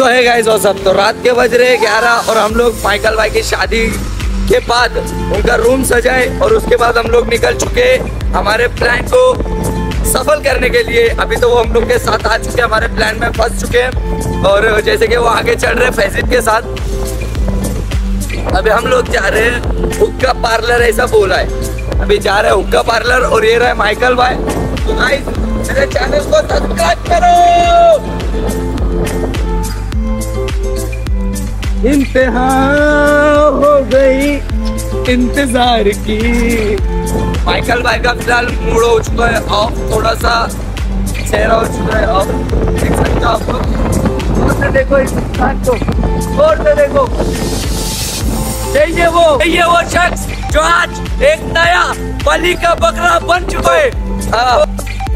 सो है गाइस और सब तो रात के बज रहे ग्यारह, और हम लोग माइकल भाई की शादी के बाद उनका रूम सजाए, और उसके बाद हम लोग निकल चुके हमारे प्लान को सफल करने के लिए। अभी तो वो हम लोग के साथ आ चुके हमारे प्लान में फंस चुके हैं, और जैसे कि वो आगे चढ़ रहे फैजिद के साथ। अभी हम लोग जा रहे हैं हुक्का पार्लर, ऐसा बोला है। अभी जा रहे हैं हुक्का पार्लर, और ये रहे माइकल भाई। तो गाइस मेरे चैनल को सब्सक्राइब करो। इंतहा हो गई इंतज़ार की। माइकल भाई का फ़िलहाल मूड हो चुका है ऑफ़ थोड़ा सा चेहरा हो चुका है ऑफ़ देख सकते हो आप लोग। और देखो इस को और से देखो। वो ये वो शख्स जो आज एक नया बलि का बकरा बन चुका है। हाँ,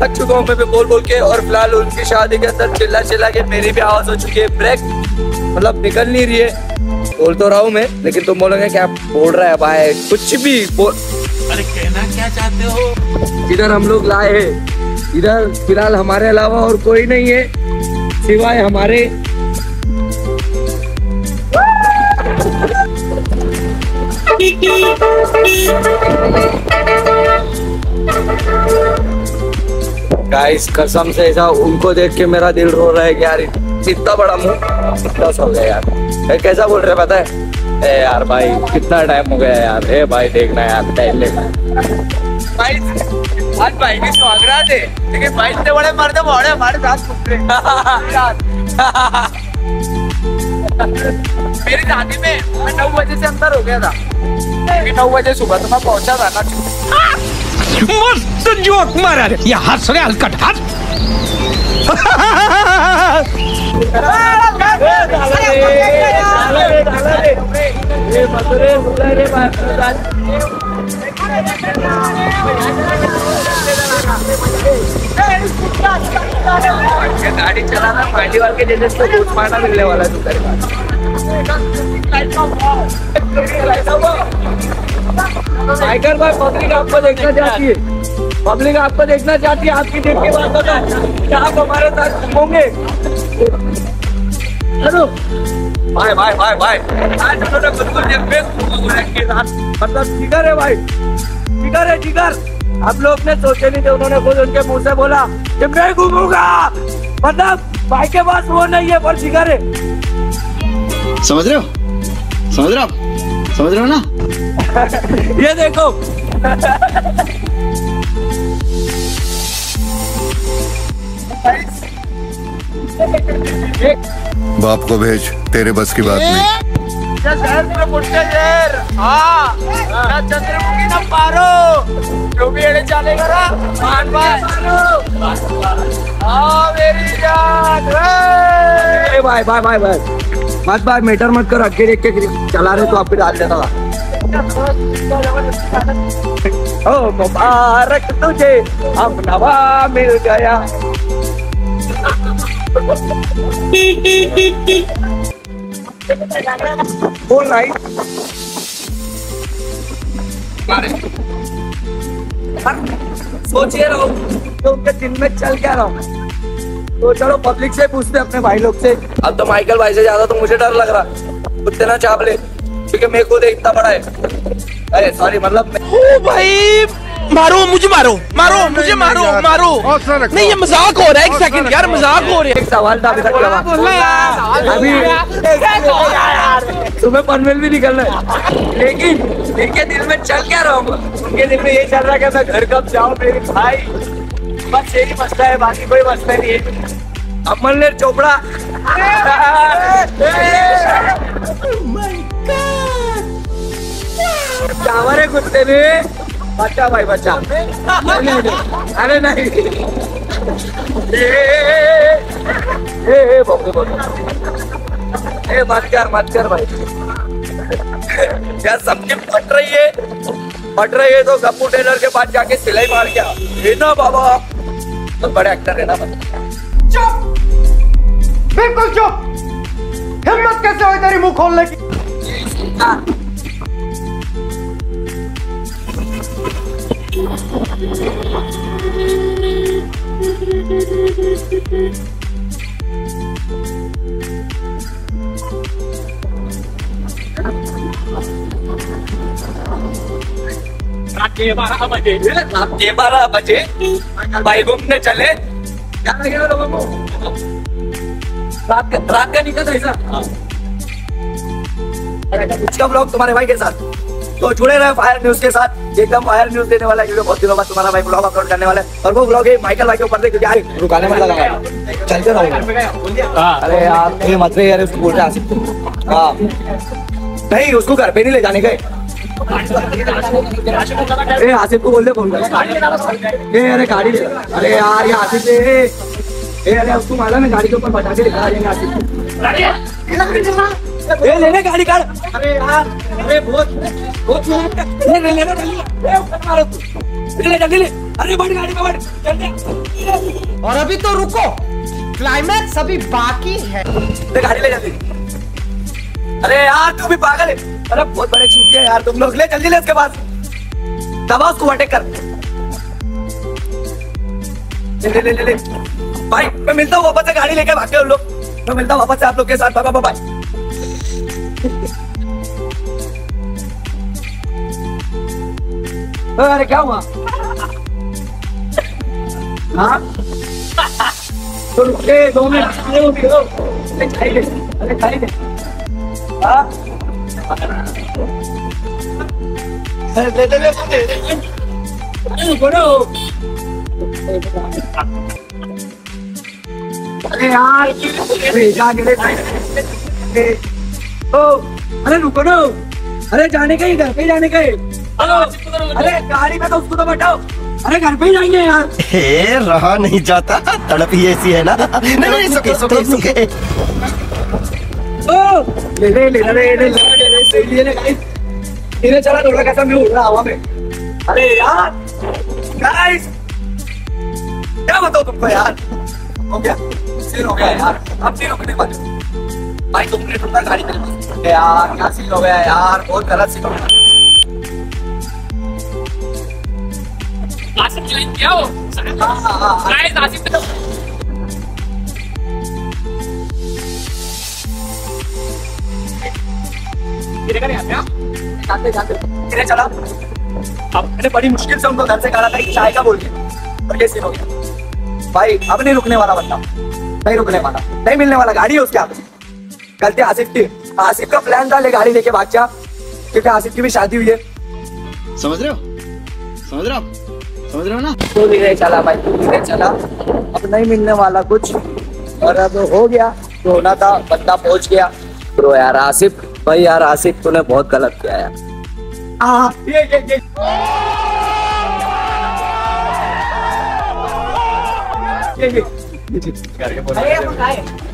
थक चुका हूँ मैं भी बोल बोल के और फ़िलहाल उनकी शादी के अंदर चिल्ला चिल्ला के मेरी भी आवाज़ हो चुकी है। ब्रेक मतलब निकल नहीं रही है। बोल तो रहा हूँ मैं लेकिन तुम बोलोगे क्या बोल रहा है भाई कुछ भी बोल। अरे कहना क्या चाहते हो? इधर हम लोग लाए हैं। इधर फ़िलहाल हमारे अलावा और कोई नहीं है। सिवाय हमारे। गाइस कसम से ऐसा उनको देख के मेरा दिल रो रहा है कि यार इतना बड़ा मुँह दस हो गया यार। ए, कैसा बोल रहे पता है? ए यार भाई कितना टाइम हो गया यार। ए भाई देखना यार टाइम लेना भाई की स्वागत है। लेकिन भाई इतने बड़े मर्द बड़े हमारे साथ घूम रहे मेरी शादी में नौ बजे से अंदर हो गया था। नौ बजे सुबह तो मैं पहुँचा था ना। मस्त जोक मारा रे। या हंस रे हलकट हंस गाड़ी चलाना पार्टी वाल के जैसे तो बूट मारना मिलने वाला है तुम्हारे पास टाइगर भाई पब्लिक आपको देखना चाहती है। पब्लिक आपको देखना चाहती है। आपकी देख के बात बताओ क्या आप हमारे साथ घूमोगे हेलो। भाई भाई भाई भाई। आज हम बिल्कुल के साथ मतलब जिगर है भाई। जिगर है जिगर। हम लोग ने सोचे नहीं थे उन्होंने खुद उनके मुँह से बोला कि मैं घूमूँगा। मतलब भाई के पास वो नहीं है पर जिगर है। समझ रहे हो? समझ रहे हो आप? समझ रहे हो ना? ये देखो। बाप को भेज तेरे बस की बात नहीं। चंद्रमुखी ना पारो जो भी एड़े ना मान भाई मेरी जान ए भाई भाई भाई भाई। मत भाई मीटर मत कर अकेले चला रहे तो आप भी डाल देता। ओ, मुबारक तुझे हम नवा मिल गया। सोचिए रहो उनके दिन में चल क्या रहा। हूँ तो चलो पब्लिक से पूछते अपने भाई लोग से। अब तो माइकल भाई से ज़्यादा तो मुझे डर लग रहा। कुत्ते ना चाप ले। क्योंकि मेरे को इतना बड़ा है। अरे सॉरी मतलब ओ भाई मारो मुझे मारो मारो मुझे मारो मारो। नहीं ये मज़ाक हो रहा है एक सेकंड यार मज़ाक हो रहा है। एक सवाल था अभी तक अभी सुबह पनवेल भी निकलना है। लेकिन इनके दिल में चल क्या रहा हूँ? उनके दिल में ये चल रहा है कि मैं घर कब जाऊँ मेरे भाई। बस यही मसला है बाकी कोई मसला नहीं है। अमरनेर चोपड़ा। चावर है कुत्ते ने बच्चा भाई बच्चा। अरे नहीं। ए, ए, ए, बाप रे ए मत कर मत कर भाई। यार सबकी फट रही है। फट रही है तो गप्पू टेलर के पास जाके सिलाई मार के आओ। ये ना बाबा। तो बड़े एक्टर है ना चुप। बिल्कुल चुप। हिम्मत कैसे हुई तेरी मुँह खोलने की? रात के बारह बजे बारह बजे, भाई घूमने चले। क्या लगेगा लोगों को? रात का निकल था सर। इसका ब्लॉग तुम्हारे भाई के साथ। तो जुड़े रहे फायर न्यूज़ के साथ। एकदम फायर न्यूज़ देने वाला वीडियो बहुत दिनों बाद तुम्हारा भाई ब्लॉग अपलोड करने वाला है। और वो ब्लॉग है माइकल भाई के ऊपर देखो है रुकाने में लगा है। चलते रहो अरे यार ये मत रहे यार उसको बोल रहे आसिफ हाँ। नहीं उसको घर पे नहीं ले जाने गए। ए आसिफ को बोल दे फ़ोन कर। ए अरे गाड़ी ले। अरे यार ये आसिफ ए अरे उसको मालूम है गाड़ी के ऊपर बैठा के। लेकर आ जाएँगे आसिफ को ए लेने गाड़ी काट अरे यार अरे बहुत बहुत ले ले ले जल्दी. ए ऊपर मारो तू. ले ले जल्दी ले. अरे बढ़ गाड़ी में बढ़. जल्दी. और अभी तो रुको। क्लाइमैक्स अभी बाकी है। ले गाड़ी ले जल्दी. अरे यार तू भी पागल है. अरे बहुत बड़े चूतिया है यार तुम लोग. ले जल्दी ले उसके पास. दबा उसको अटैक कर. ले ले ले ले ले. भाई मैं मिलता हूँ वापस से गाड़ी लेके भागते उन लोग. मैं मिलता हूँ वापस से आप लोग के साथ. बाय बाय बाय अरे क्या हुआ? हाँ? तो रुके दो मिनट अरे, खाई दे, अरे, खाई दे। हाँ? अरे, दे दे दे अरे, बोलो। अरे, यार भेजा के ओ अरे रुको ना। अरे जाने का ही घर पे ही जाने का ही। अरे गाड़ी में तो उसको तो बैठाओ। अरे घर पे ही जाएँगे यार। हे रहा नहीं जाता। तड़प ही ऐसी है ना। नहीं नहीं सुके सुके सुके ओ ले ले ले ले ले ले ले ले इन्हें चला थोड़ा कैसा मैं उड़ रहा हवा में अरे यार गाइस क्या बताओ तुमको यार? हो गया। सीन हो गया यार। अब नहीं रुकने वाले। भाई तुम मिनट रुकना गाड़ी मेरे पास यार, क्या सीन हो गया यार? बहुत गलत सीन हो गया। आसिफ चलाइन क्या हो। गाइस आसिफ तो गिरेगा नहीं आता जाते जाते। इन्हें चला। अब मैंने बड़ी मुश्किल से उनको घर से कहा था कि चाय का बोल के और सीन हो गया। भाई, अब नहीं रुकने वाला बंदा। नहीं रुकने वाला। नहीं मिलने वाला, गाड़ी है उसके हाथ में। गलती आसिफ की। आसिफ का प्लान था ले गाड़ी लेके भाग जा क्योंकि आसिफ की भी शादी हुई है। समझ रहे हो? समझ रहे हो समझ रहे हो ना? तो धीरे चला भाई धीरे चला। अब नहीं मिलने वाला कुछ। और अब हो गया जो होना था बंदा पहुँच गया। ब्रो यार आसिफ भाई यार आसिफ तूने बहुत गलत किया यार। आ, ये, ये, ये। ये, ये, ये, ये, ये ये ये ये ये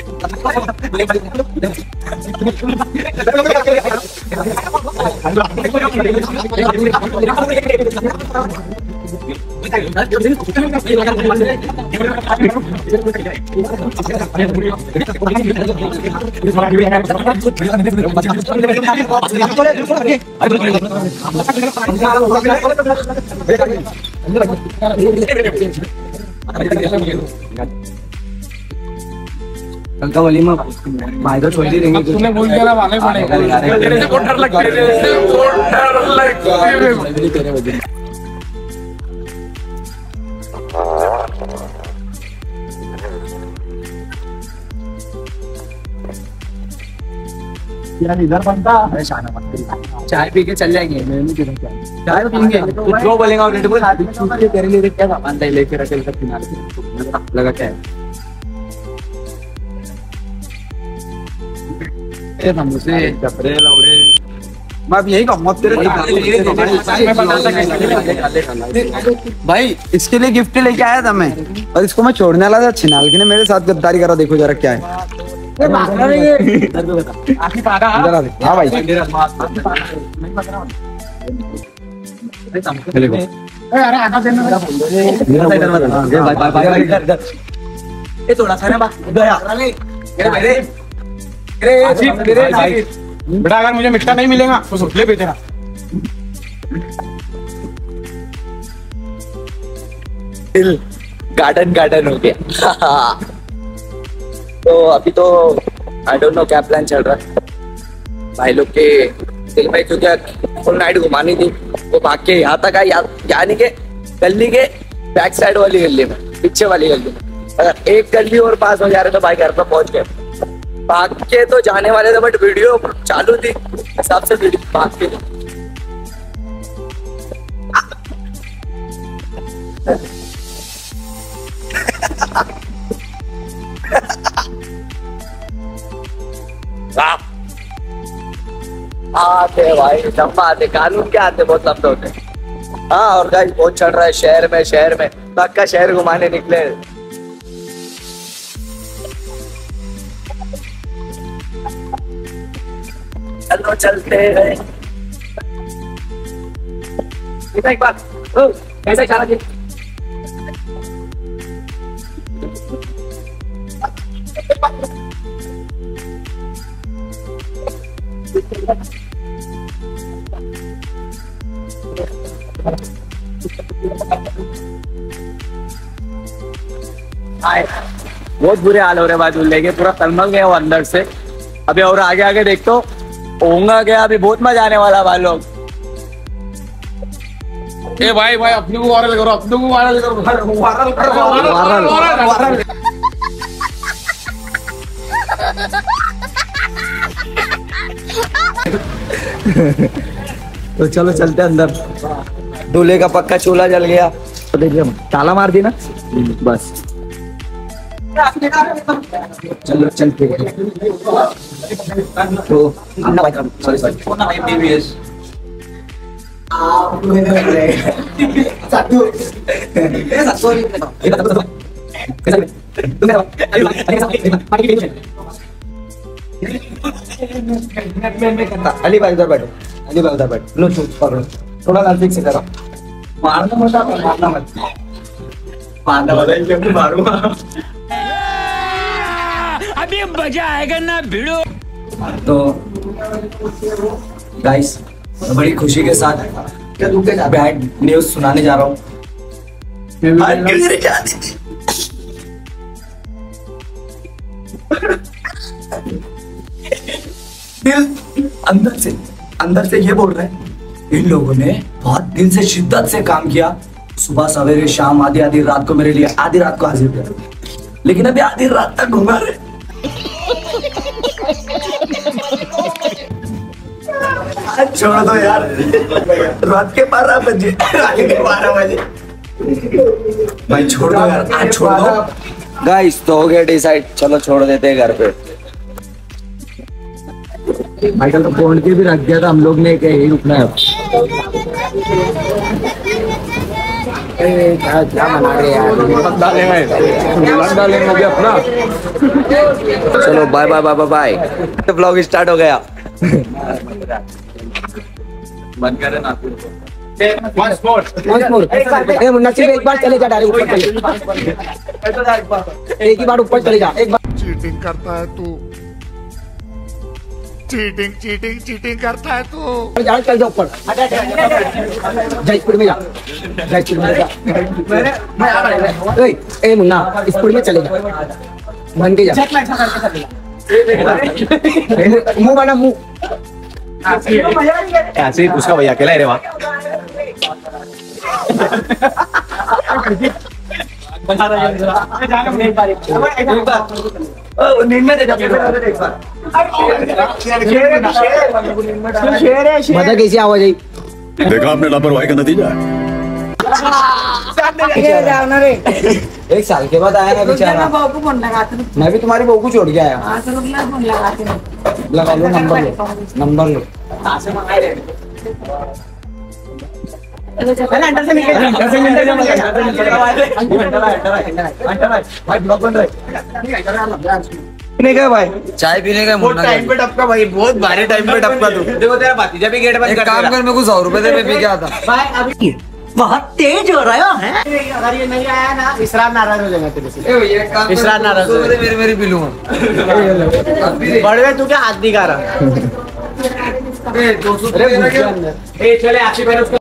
Terima kasih. कल का वलीमा भाई तो छोड़ ही देंगे तूने बोल दिया ना वाले पड़ेगा तेरे से डर लगता है तेरे से डर लगता है। तेरे वजह चाय पी के चल जाएँगे। मैं नहीं पीना चाय चाय तो पीएँगे। तो जो बोलेगा और रेड बुल तेरे लिए क्या सामान लेके रखे किनारे लगा क्या है? ए समोसे मैं अब यही कहूँगा तेरे भाई इसके लिए गिफ्ट लेके आया था मैं और इसको मैं छोड़ने वाला था छिनालकी ने मेरे साथ गद्दारी करा देखो जरा क्या है। हाँ भाई ये थोड़ा सा ना बा गया बेटा अगर मुझे मिठा नहीं मिलेगा तो सुटले पे तेरा दिल गार्डन गार्डन हो गया। तो अभी तो आई डोंट नो क्या प्लान चल रहा है। भाई लोग के दिल में क्योंकि फुल नाइट घुमानी थी वो भाग के यहाँ तक आई यानी के गली के बैक साइड वाली गली में पीछे वाली गली में। अगर एक गली और पास हो जा रहे तो भाई घर पर पहुँच गए। भाग के तो जाने वाले थे बट वीडियो चालू थी। हिसाब से वीडियो भाग के आते भाई, लंबा आते। कानून क्या आते बहुत लंबे होते। हैं। हाँ और गाइस बहुत चढ़ रहा है शहर में शहर में। पक्का शहर घुमाने निकले। चलो चलते हैं। एक बात कैसा चला जी आए। बहुत बुरे हाल हो रहे भाई दूल्हे के। पूरा तलमल गए वो अंदर से। अभी और आगे आगे देख। तो होगा गया अभी बहुत मज़ा आने वाला भाई लोग। ए भाई भाई अपने को वायरल करो अपने को वायरल करो वायरल करो वायरल वायरल तो चलो चलते अंदर। दूल्हे का पक्का चूल्हा जल गया। तो देखिए ताला मार दी ना? बस। चलो चलते तो सॉरी सॉरी अली भाई उधर बैठो अली भाई उधर बैठो लो चुप पकड़ो थोड़ा नज़दीक से करो मारना मत मारना मत मारना मत मारूँगा अभी मज़ा आएगा ना भिड़ो। तो गाइस बड़ी खुशी के साथ बैड न्यूज़ सुनाने जा रहा हूँ। दिल अंदर से अंदर से ये बोल रहे हैं इन लोगों ने बहुत दिल से शिद्दत से काम किया। सुबह सवेरे शाम आधी आधी रात को मेरे लिए आधी रात को हाजिर किया। लेकिन अभी आधी रात तक घुमा रहे। छोड़ दो यार रात के बारह बजे रात के बारह बजे भाई छोड़ दो यार आज छोड़ दो गाइस तो हो गया डिसाइड चलो छोड़ देते हैं घर पे. माइकल तो फ़ोन के भी रख दिया था हम लोग ने कि यही रुकना है क्या क्या मना रहे यार डालेंगे डालेंगे अपना चलो bye bye bye bye bye vlog start हो गया. बंद करे ना ए मुन्ना सिर्फ़ एक बार चले जा डायरेक्ट ऊपर चले एक ही बार ऊपर चले जा एक बार। चीटिंग करता है तू। चीटिंग चीटिंग चीटिंग करता है तू। जा चल जा ऊपर। जा स्पीड में जा में जा। ए, ए मुन्ना स्पीड में चले जा। बन के जा। चेक मैं ऐसा करके चलेगा मुँह बना मुँह। ऐसे उसका भैया अकेला रे वहाँ बना रहा जरा जाकर नहीं पा रही एक बार नींद में दे जा एक बार शेर है शेर बता कैसी आवाज़ आई देखा आपने लापरवाही का नतीजा एक साल के बाद आया ना बेचारा मैं भी तुम्हारी बहू को छोड़ के आया लगा लो नंबर लो नंबर लो अंदर से निकल अंदर से निकल भाई ब्लॉग बन रहा है पीने का भाई चाय पीने का मुन्ना टाइम पे टपका भाई बहुत भारी टाइम पे टपका तू देखो तेरा भतीजा भी गेट बंद कर काम कर मेरे को सौ रुपए दे मैं पी के आता भाई अभी बहुत तेज हो रहा है अगर ये नहीं आया ना इसरार नाराज़ हो जाएगा तेरे से। इसरार नाराज़ हो जाएगा। मेरे मेरी पी बड़े बड़वे तू क्या आदमी का रहा? ए चले उसको